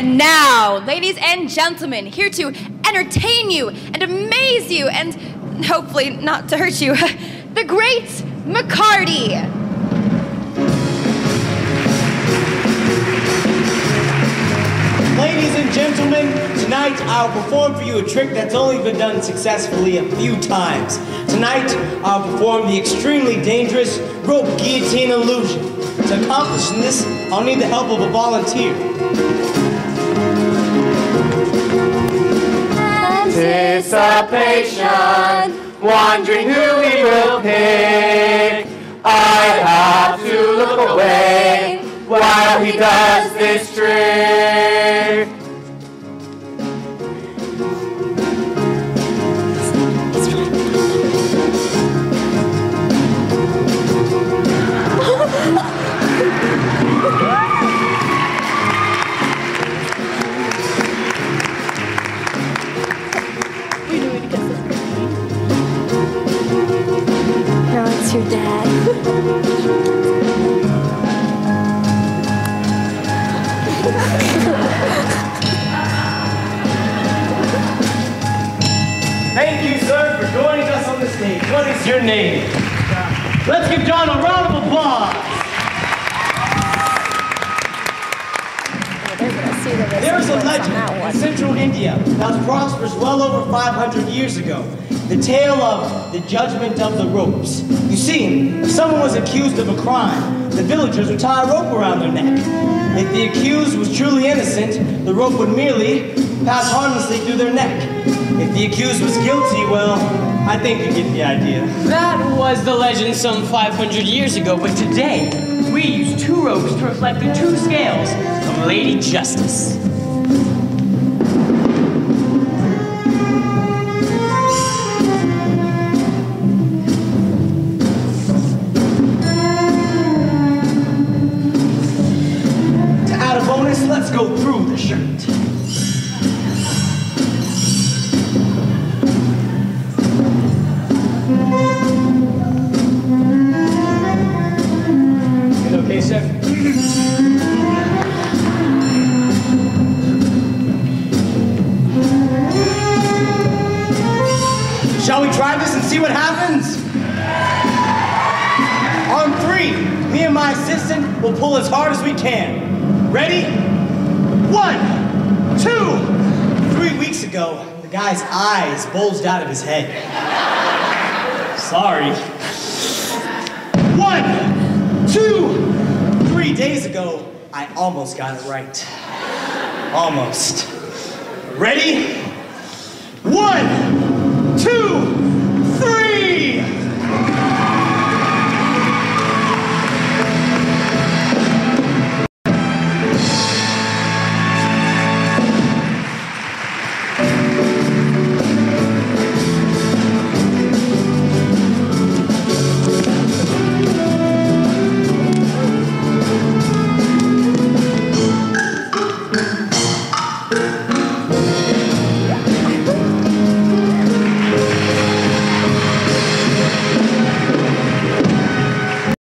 And now, ladies and gentlemen, here to entertain you and amaze you and hopefully not to hurt you, the great Macardi. Ladies and gentlemen, tonight I'll perform for you a trick that's only been done successfully a few times. Tonight I'll perform the extremely dangerous rope guillotine illusion. To accomplish this, I'll need the help of a volunteer. Anticipation, wondering who he will pick. I have to look away while he does this trick. Dad. Thank you, sir, for joining us on the stage. What is your name? Let's give John a round of applause. There's a legend in central India that was prosperous well over 500 years ago. The tale of the judgment of the ropes. You see, if someone was accused of a crime, the villagers would tie a rope around their neck. If the accused was truly innocent, the rope would merely pass harmlessly through their neck. If the accused was guilty, well, I think you get the idea. That was the legend some 500 years ago, but today we use two ropes to reflect the two scales of Lady Justice. Shall we try this and see what happens? On three, me and my assistant will pull as hard as we can. Ready? One, two. Three weeks ago, the guy's eyes bulged out of his head. Sorry. One, two. Three days ago, I almost got it right. Almost. Ready? One,